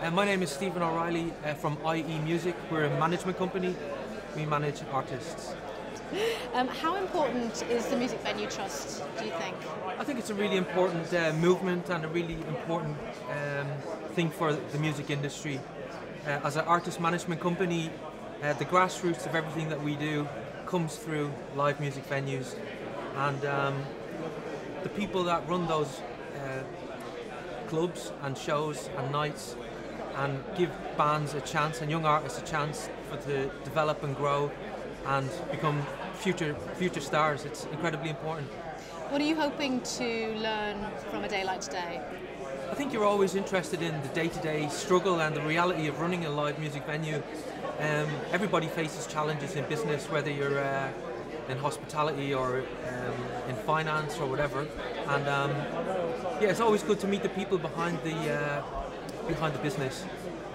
Uh, my name is Stephen O'Reilly uh, from IE Music. We're a management company. We manage artists. Um, how important is the Music Venue Trust, do you think? I think it's a really important uh, movement and a really important um, thing for the music industry. Uh, as an artist management company, uh, the grassroots of everything that we do comes through live music venues. And um, the people that run those uh, clubs and shows and nights and give bands a chance and young artists a chance for to develop and grow and become future future stars. It's incredibly important. What are you hoping to learn from a day like today? I think you're always interested in the day-to-day struggle and the reality of running a live music venue. Um, everybody faces challenges in business, whether you're uh, in hospitality or um, in finance or whatever. And um, yeah, it's always good to meet the people behind the uh, behind the business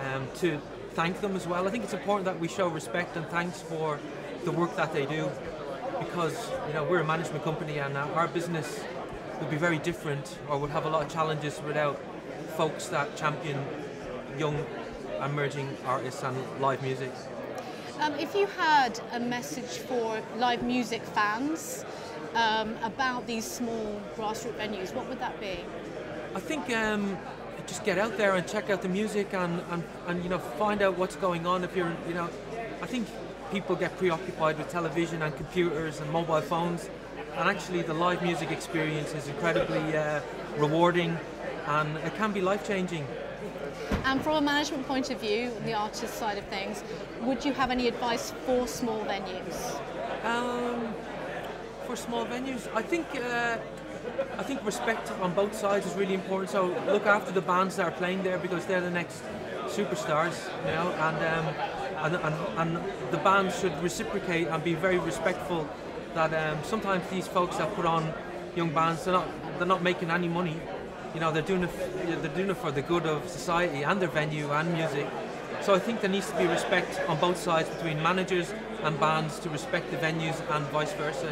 um, to thank them as well. I think it's important that we show respect and thanks for the work that they do because you know we're a management company and our business would be very different or would have a lot of challenges without folks that champion young emerging artists and live music. Um, if you had a message for live music fans um, about these small grassroots venues, what would that be? I think um, just get out there and check out the music and, and, and you know find out what's going on. If you're you know, I think people get preoccupied with television and computers and mobile phones, and actually the live music experience is incredibly uh, rewarding and it can be life changing. And from a management point of view, the artist side of things, would you have any advice for small venues? Um, for small venues, I think uh, I think respect on both sides is really important. So look after the bands that are playing there because they're the next superstars, you know, and um, and, and, and the bands should reciprocate and be very respectful. That um, sometimes these folks that put on young bands, they're not they're not making any money. You know, they're doing it they're doing it for the good of society and their venue and music. So I think there needs to be respect on both sides between managers and bands to respect the venues and vice versa.